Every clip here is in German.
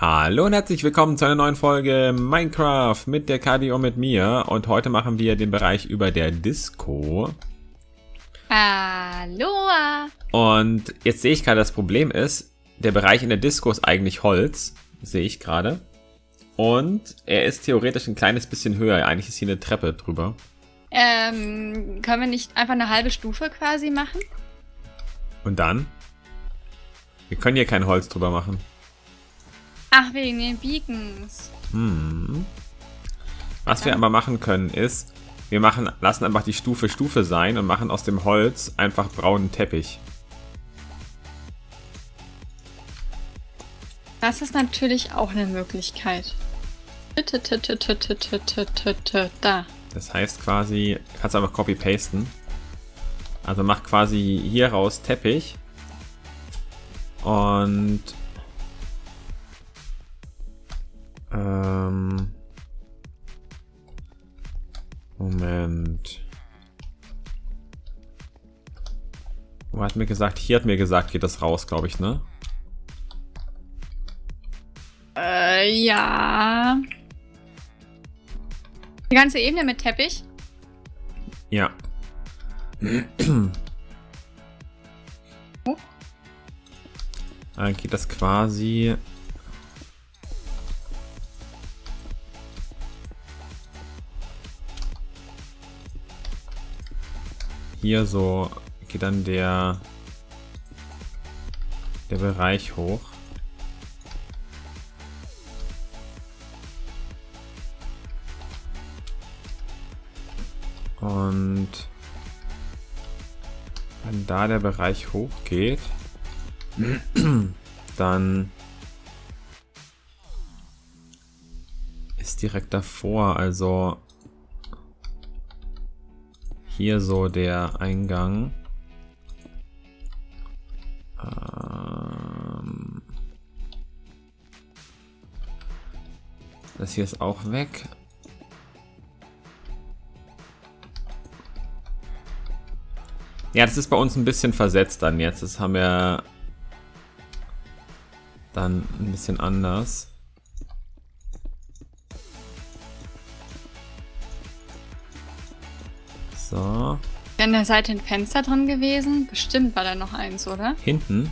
Hallo und herzlich willkommen zu einer neuen Folge Minecraft mit der Kadi und mit mir. Und heute machen wir den Bereich über der Disco. Hallo. Und jetzt sehe ich gerade, das Problem ist, der Bereich in der Disco ist eigentlich Holz, sehe ich gerade. Und er ist theoretisch ein kleines bisschen höher. Eigentlich ist hier eine Treppe drüber. Ähm, können wir nicht einfach eine halbe Stufe quasi machen? Und dann? Wir können hier kein Holz drüber machen. Ach, wegen den Beacons. Hm. Was wir aber machen können ist, wir machen, lassen einfach die Stufe Stufe sein und machen aus dem Holz einfach braunen Teppich. Das ist natürlich auch eine Möglichkeit. Da. Das heißt quasi, kannst du einfach copy-pasten. Also mach quasi hier raus Teppich. Und ähm, Moment. Wo hat mir gesagt? Hier hat mir gesagt, geht das raus, glaube ich, ne? Äh, ja. Die ganze Ebene mit Teppich? Ja. Oh. Dann geht das quasi. Hier so geht dann der der Bereich hoch. Und wenn da der Bereich hochgeht, dann ist direkt davor, also hier so der Eingang. Ähm das hier ist auch weg. Ja, das ist bei uns ein bisschen versetzt dann jetzt. Das haben wir dann ein bisschen anders. So, Wäre an der Seite ein Fenster drin gewesen? Bestimmt war da noch eins, oder? hinten.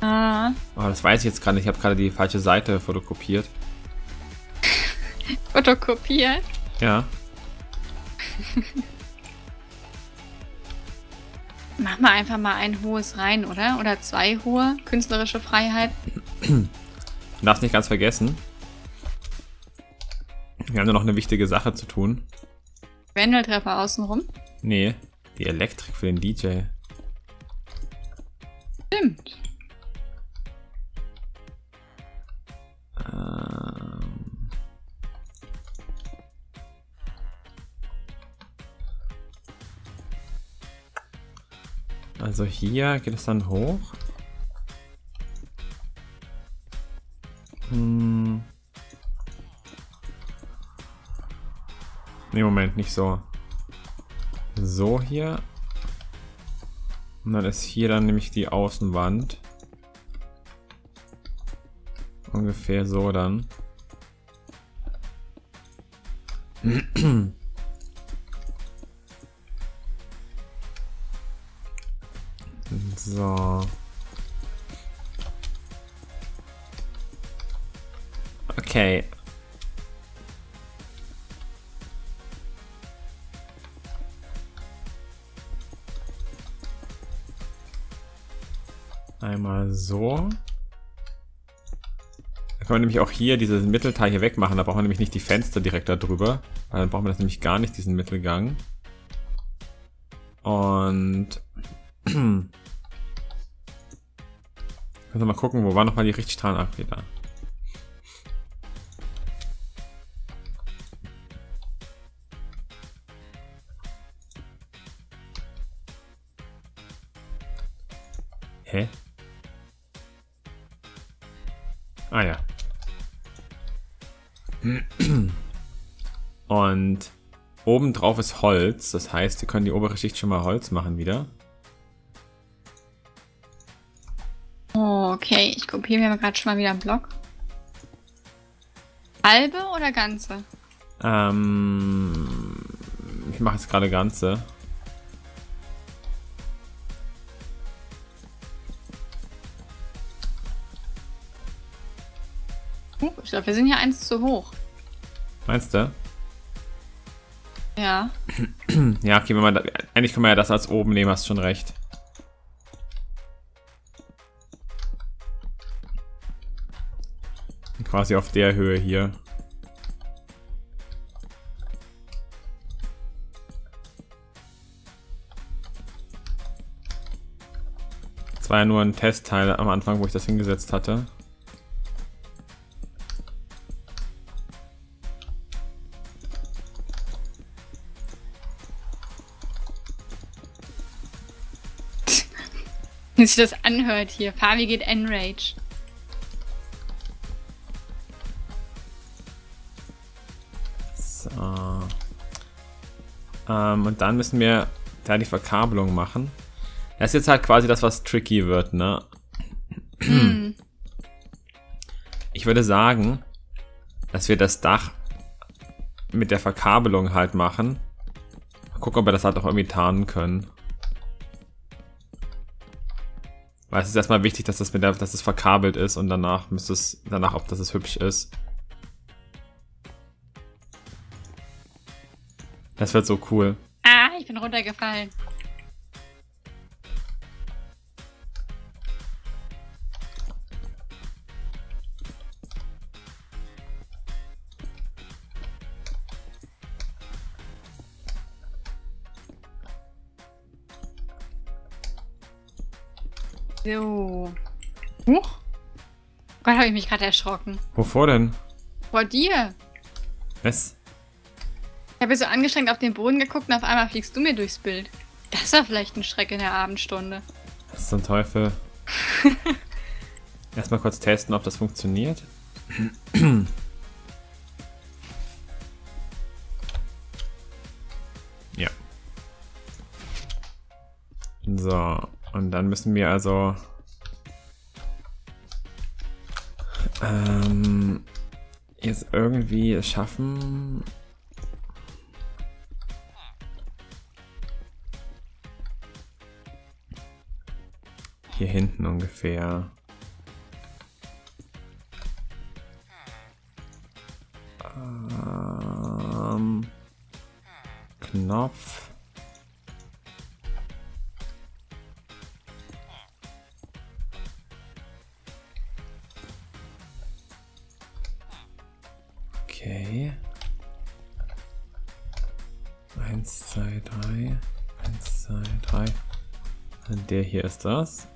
Ah. Oh, das weiß ich jetzt gerade nicht. Ich habe gerade die falsche Seite fotokopiert. Fotokopiert. Ja. Mach mal einfach mal ein hohes rein, oder? Oder zwei hohe. Künstlerische Freiheit. Du darfst nicht ganz vergessen. Wir haben nur noch eine wichtige Sache zu tun. Wendeltreffer außenrum. Nee, die Elektrik für den DJ. Stimmt. Also hier geht es dann hoch. Hm. Nee, Moment, nicht so. So hier. Und dann ist hier dann nämlich die Außenwand. Ungefähr so dann. So. Okay. Einmal so. Da können wir nämlich auch hier dieses Mittelteil hier wegmachen. Da brauchen wir nämlich nicht die Fenster direkt da drüber. Weil dann brauchen wir das nämlich gar nicht, diesen Mittelgang. Und... Können wir mal gucken, wo war nochmal die Richtstrahlen? Ach, okay, da. Hä? Ah ja. Und oben drauf ist Holz. Das heißt, wir können die obere Schicht schon mal Holz machen wieder. Okay, ich kopiere mir gerade schon mal wieder einen Block. Halbe oder ganze? Ähm, ich mache jetzt gerade ganze. Uh, ich glaube, wir sind hier eins zu hoch. Meinst du? Ja. Ja, okay, wenn man da, eigentlich kann man ja das als oben nehmen, hast schon recht. Quasi auf der Höhe hier. Das war ja nur ein Testteil am Anfang, wo ich das hingesetzt hatte. Wie sich das anhört hier. Fabi geht Enrage. So. Ähm, und dann müssen wir da die Verkabelung machen. Das ist jetzt halt quasi das, was tricky wird, ne? Ich würde sagen, dass wir das Dach mit der Verkabelung halt machen. Mal gucken, ob wir das halt auch irgendwie tarnen können. Weil es ist erstmal wichtig, dass das mit der, dass es verkabelt ist und danach müsste es, danach, ob das es hübsch ist. Das wird so cool. Ah, ich bin runtergefallen. So. Huch. Gott, habe ich mich gerade erschrocken. Wovor denn? Vor dir. Was? Ich habe so angestrengt auf den Boden geguckt und auf einmal fliegst du mir durchs Bild. Das war vielleicht ein Schreck in der Abendstunde. Was ist zum Teufel? Erstmal kurz testen, ob das funktioniert. ja. So, und dann müssen wir also ähm, jetzt irgendwie schaffen. Hier hinten ungefähr. Ähm, Knopf. Okay. Eins, zwei, drei. Eins, zwei, drei. Und Der hier ist das.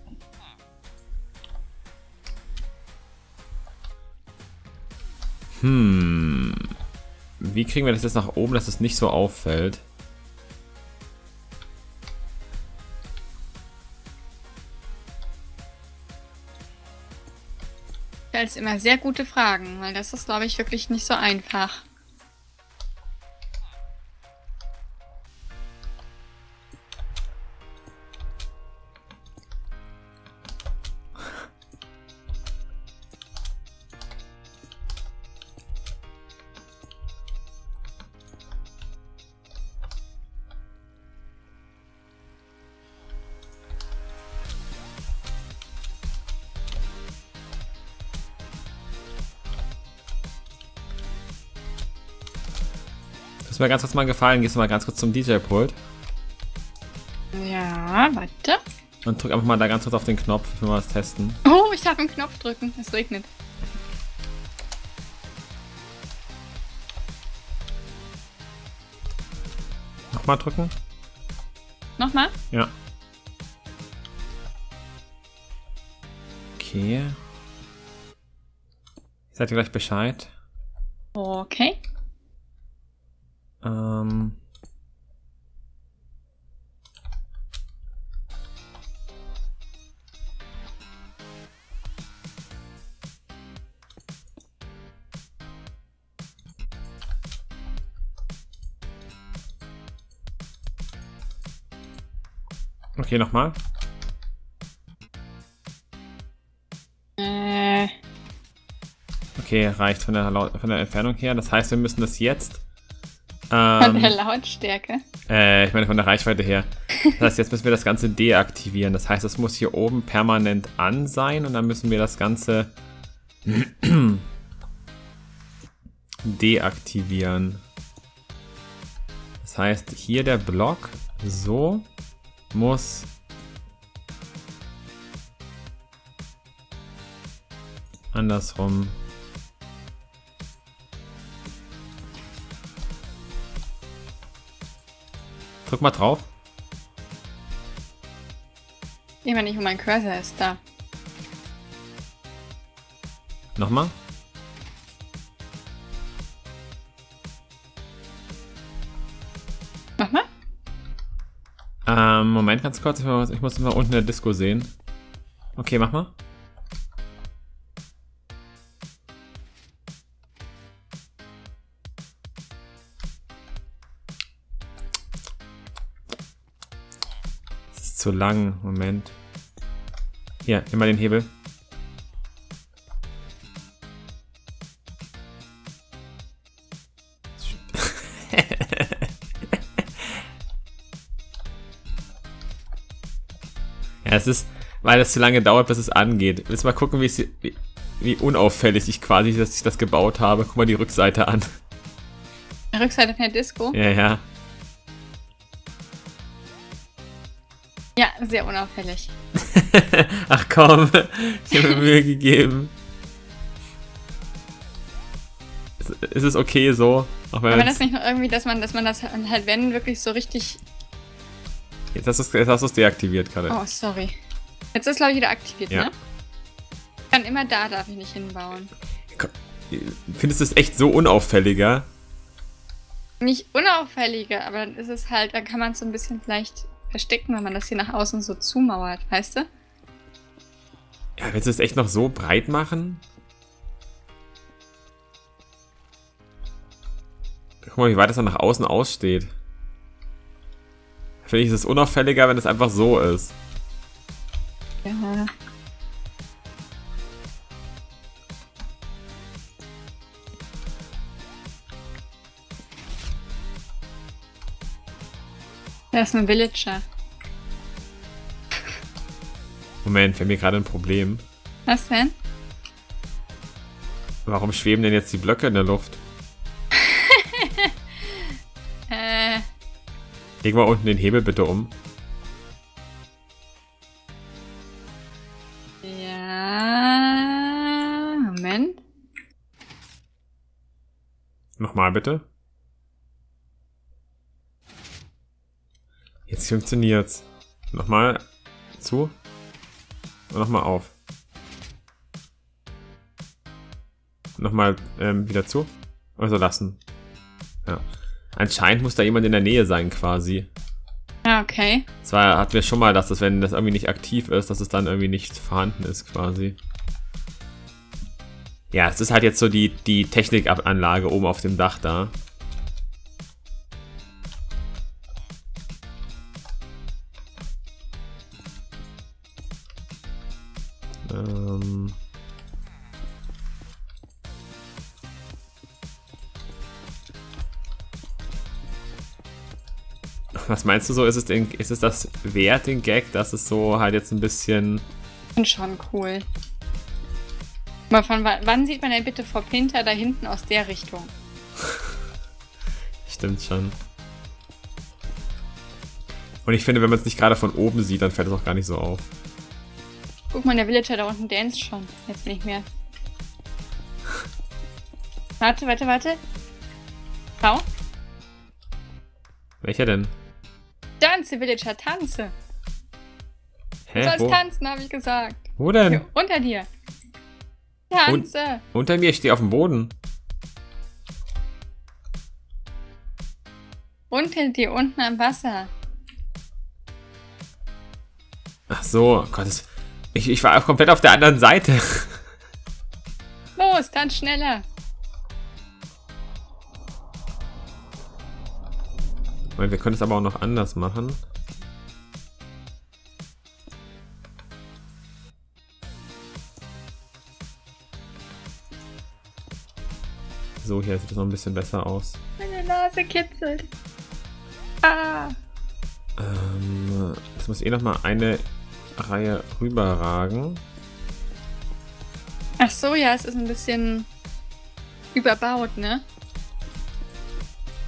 Wie kriegen wir das jetzt nach oben, dass es nicht so auffällt? stellst immer sehr gute Fragen, weil das ist, glaube ich, wirklich nicht so einfach. Mir ganz kurz mal gefallen. Gehst du mal ganz kurz zum DJ-Pult Ja, warte. und drück einfach mal da ganz kurz auf den Knopf, wenn wir was testen. Oh, ich darf einen Knopf drücken. Es regnet. Nochmal drücken. Nochmal? Ja. Okay. Seid ihr gleich Bescheid? Okay. Ähm Okay, nochmal. Äh. Okay, reicht von der, von der Entfernung her. Das heißt, wir müssen das jetzt von der Ähm, Lautstärke. äh, ich meine von der Reichweite her. Das heißt, jetzt müssen wir das Ganze deaktivieren. Das heißt, es muss hier oben permanent an sein und dann müssen wir das Ganze deaktivieren. Das heißt, hier der Block so muss andersrum. Drück mal drauf. Ich meine nicht, wo mein Cursor ist. Da. Nochmal. Mach mal. Ähm, Moment, ganz kurz. Ich muss, ich muss mal unten in der Disco sehen. Okay, mach mal. Zu lang. Moment. Hier, nimm mal den Hebel. Ja, es ist, weil es zu lange dauert, bis es angeht. Willst mal gucken, wie, es, wie, wie unauffällig ich quasi, dass ich das gebaut habe? Guck mal die Rückseite an. Rückseite von der Disco. Ja, ja. Ja, sehr unauffällig. Ach komm, ich habe mir Mühe gegeben. Ist, es okay so? Auch wenn Aber das nicht noch irgendwie, dass man, dass man das halt, wenn, wirklich so richtig. jetzt hast du es jetzt hast du's deaktiviert gerade. Oh, sorry. Jetzt ist, glaube ich, wieder aktiviert, Ja. ne? Dann immer da darf ich nicht hinbauen. Findest du es echt so unauffälliger? Nicht unauffälliger, aber dann ist es halt, dann kann man es so ein bisschen vielleicht verstecken, wenn man das hier nach außen so zumauert, weißt du? Ja, willst du es echt noch so breit machen? Guck mal, wie weit das dann nach außen aussteht. Finde ich es unauffälliger, wenn es einfach so ist. Ja. Da ist ein Villager. Moment, wir haben hier gerade ein Problem. Was denn? Warum schweben denn jetzt die Blöcke in der Luft? Äh, Leg mal unten den Hebel bitte um. ja. Moment. Nochmal bitte. Jetzt funktioniert's. Nochmal zu. Und nochmal auf. Nochmal ähm, wieder zu. Also lassen. Ja. Anscheinend muss da jemand in der Nähe sein quasi. Ah, okay. Zwar hatten wir schon mal, dass das, wenn das irgendwie nicht aktiv ist, dass es dann irgendwie nicht vorhanden ist quasi. Ja, es ist halt jetzt so die, die Technikanlage oben auf dem Dach da. Was meinst du so? Ist es, den, ist es das wert, den Gag, dass es so halt jetzt ein bisschen. Bin schon cool. Mal von wa- wann sieht man denn bitte vor Pinter da hinten aus der Richtung? Stimmt schon. Und ich finde, wenn man es nicht gerade von oben sieht, dann fällt es auch gar nicht so auf. Guck mal, der Villager da unten dance schon. Jetzt nicht mehr. Warte, warte, warte. Schau. Welcher denn? Tanze, Villager, tanze. Hä? Du sollst Wo, tanzen, habe ich gesagt. wo denn? Hier, unter dir. Tanze. Unter mir, ich stehe auf dem Boden. Unter dir, unten am Wasser. Ach so, Gott, ich, ich war auch komplett auf der anderen Seite. Los, tanz schneller. meine, wir können es aber auch noch anders machen. So, hier sieht es noch ein bisschen besser aus. Meine Nase kitzelt. Ah! Ähm, das muss eh noch mal eine Reihe rüberragen. Ach so, ja, es ist ein bisschen überbaut, ne?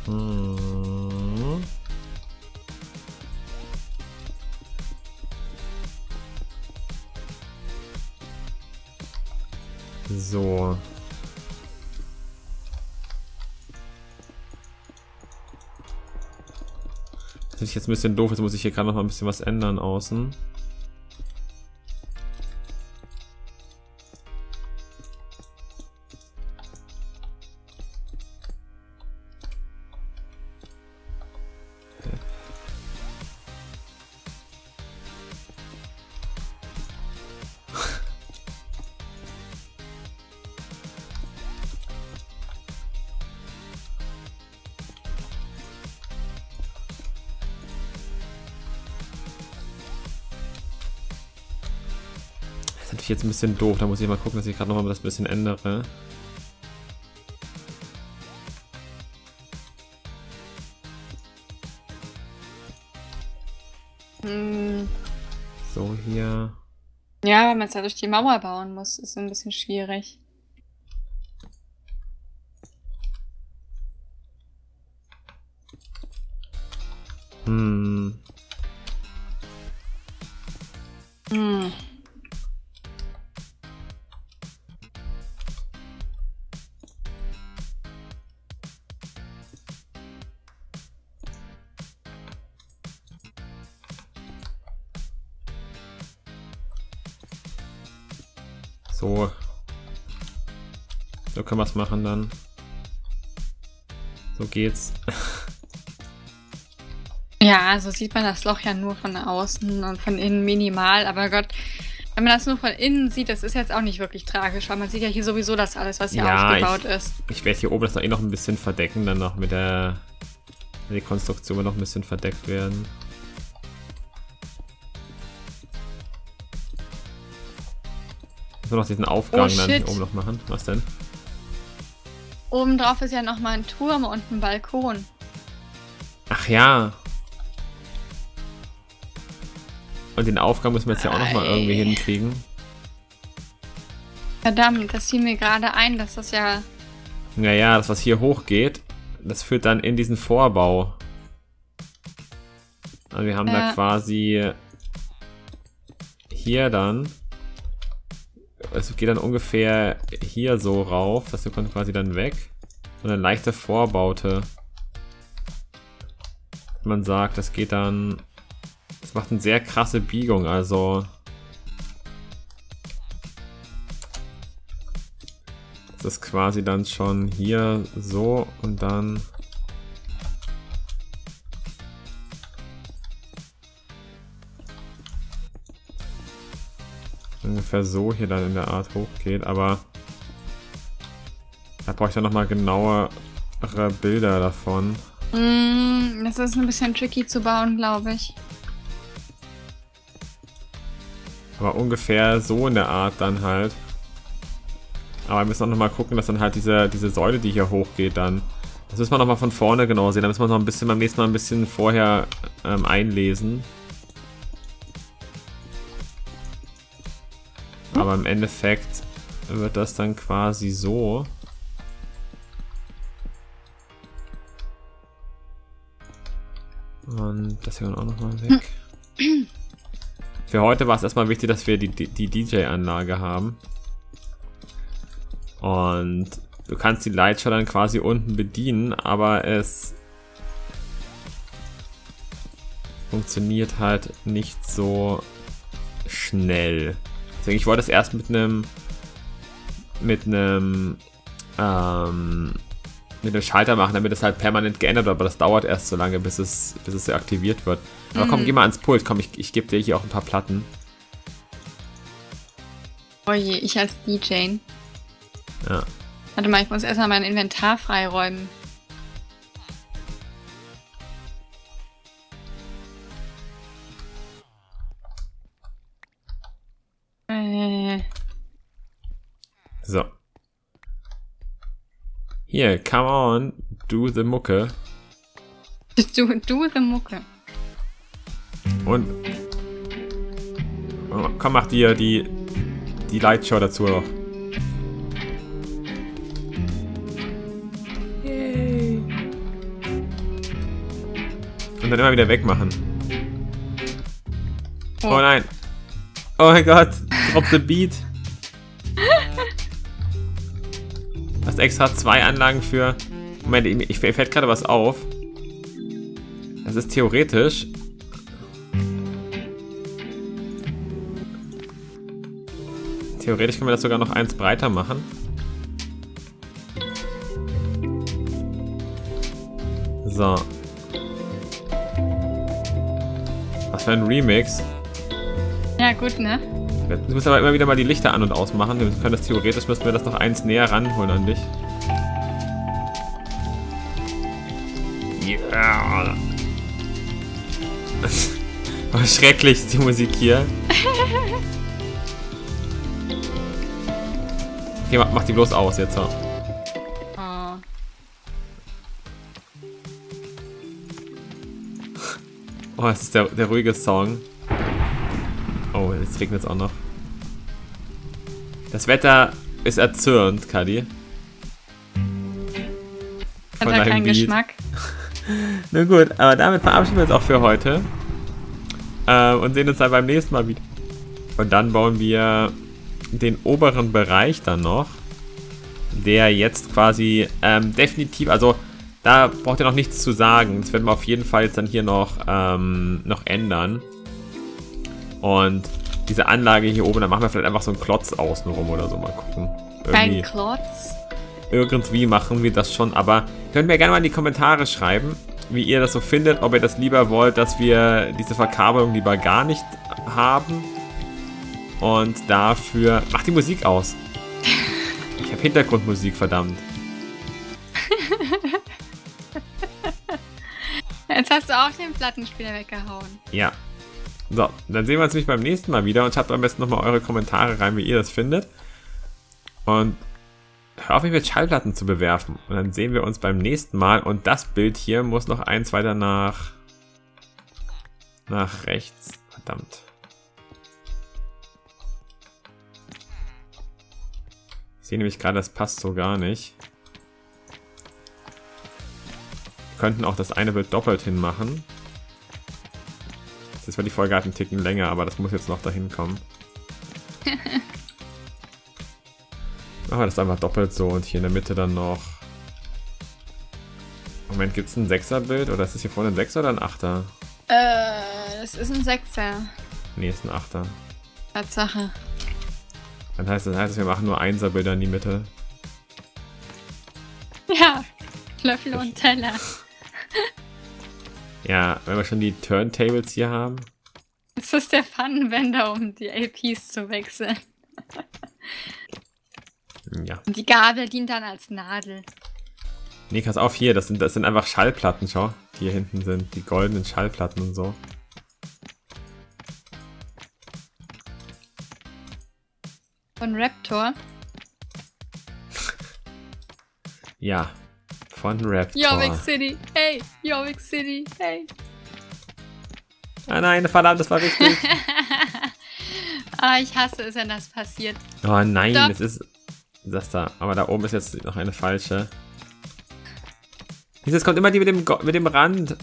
Hm. So. Das ist jetzt ein bisschen doof, jetzt muss ich hier gerade noch mal ein bisschen was ändern außen. Jetzt ein bisschen doof, da muss ich mal gucken, dass ich gerade noch mal das ein bisschen ändere. Hm. So, hier. Ja, weil man es ja durch die Mauer bauen muss, ist ein bisschen schwierig. Hm. Hm. Können wir es machen dann. So geht's. Ja, so sieht man das Loch ja nur von außen und von innen minimal. Aber Gott, wenn man das nur von innen sieht, das ist jetzt auch nicht wirklich tragisch, weil man sieht ja hier sowieso das alles, was hier Ja, aufgebaut ist. Ich werde hier oben das noch eh noch ein bisschen verdecken, dann noch mit der die Konstruktion noch ein bisschen verdeckt werden. Wir noch diesen Aufgang Oh, dann oben noch machen? Was denn? Oben drauf ist ja nochmal ein Turm und ein Balkon. Ach ja. Und den Aufgang müssen wir jetzt ja auch noch mal irgendwie hinkriegen. Verdammt, das fiel mir gerade ein, dass das ja. Naja, das was hier hochgeht, das führt dann in diesen Vorbau. Also wir haben da Ja. quasi hier dann. Es geht dann ungefähr hier so rauf. Das hier kommt quasi dann weg. So eine leichte Vorbaute. Man sagt, das geht dann. Das macht eine sehr krasse Biegung, also. Das ist quasi dann schon hier so und dann. Ungefähr so hier dann in der Art hochgeht, aber da brauche ich dann nochmal genauere Bilder davon. Mm, das ist ein bisschen tricky zu bauen, glaube ich. Aber ungefähr so in der Art dann halt. Aber wir müssen auch nochmal gucken, dass dann halt diese, diese Säule, die hier hochgeht, dann. Das müssen wir nochmal von vorne genau sehen. Da müssen wir noch ein bisschen beim nächsten Mal ein bisschen vorher ähm, einlesen. Aber im Endeffekt wird das dann quasi so. Und das hier auch nochmal weg. Für heute war es erstmal wichtig, dass wir die, die, DJ-Anlage haben. Und du kannst die Lightshow dann quasi unten bedienen, aber es funktioniert halt nicht so schnell. Deswegen, ich wollte es erst mit einem mit einem ähm, mit einem Schalter machen, damit es halt permanent geändert wird, aber das dauert erst so lange, bis es, bis es aktiviert wird. Aber komm, Mhm. geh mal ans Pult, komm, ich, ich gebe dir hier auch ein paar Platten. Oh je, ich als DJ. Ja. Warte mal, ich muss erstmal mein Inventar freiräumen. Hier, come on, do the Mucke. Du, du the Mucke. Und. Oh, komm, mach dir die, die Lightshow dazu noch. Und dann immer wieder wegmachen. Oh nein. Oh mein Gott. Drop the beat. Hast extra zwei Anlagen für. Moment, ich, fällt gerade was auf. Das ist theoretisch. Theoretisch können wir das sogar noch eins breiter machen. So. Was für ein Remix. Ja, gut, ne? Du musst aber immer wieder mal die Lichter an- und ausmachen. Wir können das theoretisch, müssten wir das noch eins näher ranholen an dich. Ja. Oh, schrecklich, die Musik hier. Okay, mach, mach die bloß aus jetzt. So. Oh. Oh, es ist der, der ruhige Song. Jetzt regnet es auch noch. Das Wetter ist erzürnt, Kadi. Hat er keinen Beat. Geschmack. Na gut, aber damit verabschieden wir uns auch für heute. Äh, und sehen uns dann beim nächsten Mal wieder. Und dann bauen wir den oberen Bereich dann noch. Der jetzt quasi ähm, definitiv, also da braucht ihr noch nichts zu sagen. Das werden wir auf jeden Fall jetzt dann hier noch, ähm, noch ändern. Und diese Anlage hier oben, da machen wir vielleicht einfach so einen Klotz außenrum oder so. Mal gucken. Kein Irgendwie Klotz. irgendwie machen wir das schon, aber könnt mir gerne mal in die Kommentare schreiben, wie ihr das so findet, ob ihr das lieber wollt, dass wir diese Verkabelung lieber gar nicht haben. Und dafür. Macht die Musik aus. Ich habe Hintergrundmusik, verdammt. Jetzt hast du auch den Plattenspieler weggehauen. Ja. So, dann sehen wir uns nämlich beim nächsten Mal wieder und schreibt am besten nochmal eure Kommentare rein, wie ihr das findet. Und hör auf, mich mit Schallplatten zu bewerfen. Und dann sehen wir uns beim nächsten Mal. Und das Bild hier muss noch eins weiter nach. nach rechts. Verdammt. Ich sehe nämlich gerade, das passt so gar nicht. Wir könnten auch das eine Bild doppelt hinmachen. Jetzt war die Folge halt einen Ticken länger, aber das muss jetzt noch dahin kommen. Machen wir das einfach doppelt so und hier in der Mitte dann noch. Moment, gibt es ein Sechser-Bild oder ist das hier vorne ein Sechser oder ein Achter? Äh, das ist ein Sechser. Nee, ist ein Achter. Tatsache. Dann heißt das, heißt, wir machen nur Einser-Bilder in die Mitte. Ja. Löffel und Teller. Ja, wenn wir schon die Turntables hier haben. Das ist der Pfannenwender, um die LPs zu wechseln. Ja. Und die Gabel dient dann als Nadel. Nee, pass auf hier, das sind, das sind einfach Schallplatten, schau. Die hier hinten sind die goldenen Schallplatten und so. Von Raptor. Ja. Von Raptor. Jorvik City. Hey, Jorvik City. Hey. Ah nein, verdammt, das war richtig. ah, ich hasse es, wenn das passiert. Oh nein, Stopp. das ist das da. Aber da oben ist jetzt noch eine falsche. Dieses kommt immer die mit dem, Go mit dem Rand.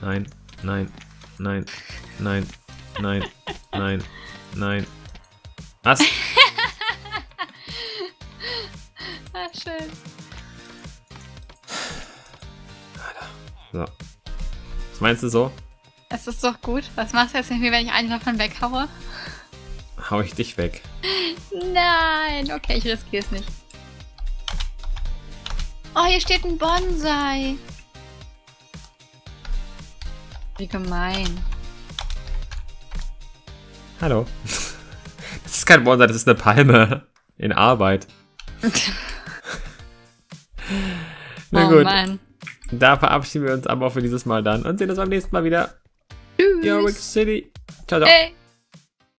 Nein, nein, nein, nein, nein, nein, nein. Was? Ah, schön. So. Was meinst du so? Es ist doch gut. Was machst du jetzt mit mir, wenn ich einen davon weghaue? Hau ich dich weg. Nein. Okay, ich riskiere es nicht. Oh, hier steht ein Bonsai. Wie gemein. Hallo. Das ist kein Bonsai, das ist eine Palme. In Arbeit. Oh gut. Mann. Da verabschieden wir uns aber auch für dieses Mal dann und sehen uns beim nächsten Mal wieder. York Tschüss. City. Ciao, ciao. Hey.